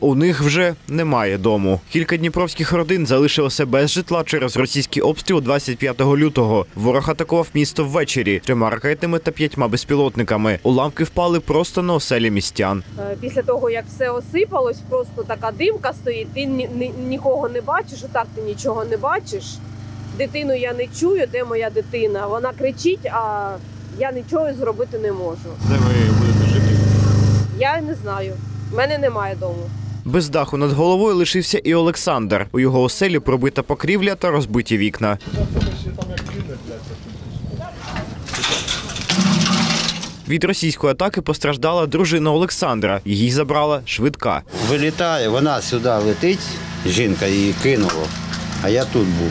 У них вже немає дому. Кілька дніпровських родин залишилося без житла через російський обстріл 25 лютого. Ворог атакував місто ввечері трьома ракетами та п'ятьма безпілотниками. Уламки впали просто на оселі містян. Е, Після того, як все осипалось, просто така димка стоїть, ти ні, ні- нікого не бачиш, і так ти нічого не бачиш. Дитину я не чую, де моя дитина. Вона кричить, а я нічого зробити не можу. Де ви будете жити? Я не знаю. У мене немає дому. Без даху над головою лишився і Олександр. У його оселі пробита покрівля та розбиті вікна. Від російської атаки постраждала дружина Олександра. Її забрала швидка. Вилітає, вона сюди летить, жінка її кинула, а я тут був.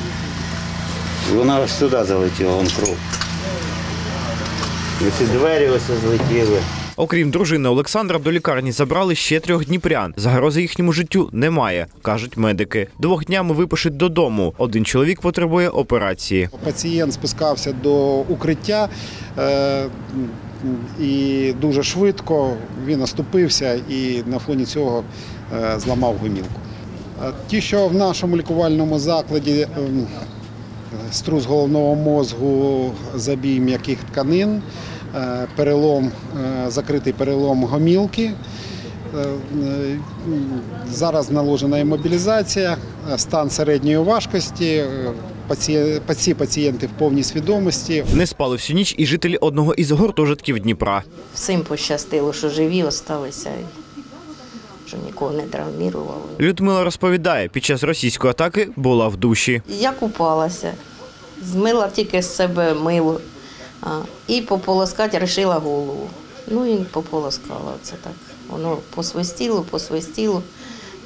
Вона сюди залетіла, вон кров. Ці двері ось злетіли. Окрім дружини Олександра, до лікарні забрали ще трьох дніпрян. Загрози їхньому життю немає, кажуть медики. Двох днями випишуть додому. Один чоловік потребує операції. Пацієнт спускався до укриття е, і дуже швидко він оступився і на фоні цього е, зламав гомілку. Е, Ті, що в нашому лікувальному закладі ем, струс головного мозку, забій м'яких тканин, е, перелом, е, закритий перелом гомілки. Е, е, Зараз наложена імобілізація, е, стан середньої важкості. е, Всі пацієнти в повній свідомості. Не спали всю ніч і жителі одного із гуртожитків Дніпра. Всім пощастило, що живі залишилися, що нікого не травмували. Людмила розповідає, під час російської атаки була в душі. Я купалася, змила тільки з себе мило а, і пополоскати вирішила голову. Ну і пополоскала це так. Воно посвистіло, посвистіло,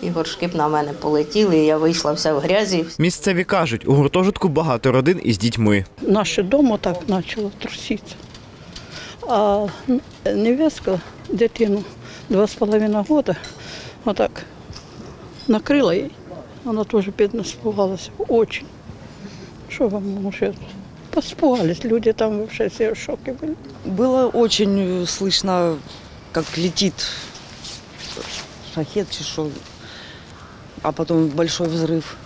і горшки б на мене полетіли, і я вийшла вся в грязі. Місцеві кажуть, у гуртожитку багато родин із дітьми. наше дома так почало труситися. А невестка дитину два з половиною роки отак накрила їй. Вона теж бідно спугалася. Очень. Що вам може? Поспугались. Люди там вообще все в шоке были. Было очень э, слышно, как летит шахет чи что. А потом большой взрыв.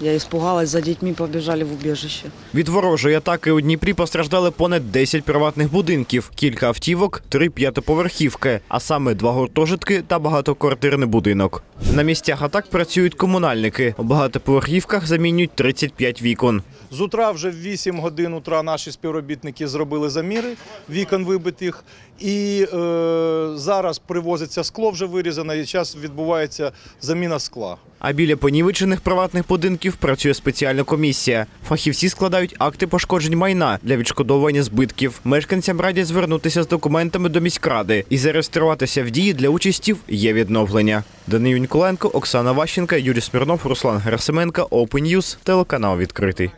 Я испугалась, за детьми побежали в убежище. Від ворожої атаки у Дніпрі постраждали понад 10 приватних будинків, кілька автівок, три п'ятиповерхівки, а саме два гуртожитки та багатоквартирний будинок. На місцях атак працюють комунальники. У багатоповерхівках замінюють 35 вікон. З утра вже в 8 годин утра наші співробітники зробили заміри вікон вибитих. І е, зараз привозиться скло вже вирізане, і зараз відбувається заміна скла. А біля понівечених приватних будинків працює спеціальна комісія. Фахівці складають акти пошкоджень майна для відшкодовування збитків. Мешканцям радять звернутися з документами до міськради і зареєструватися в дії для участі є відновлення. Данию Ніколенко, Оксана Ващенка, Юрій Смірнов, Руслан Герасименко, Open News, телеканал відкритий.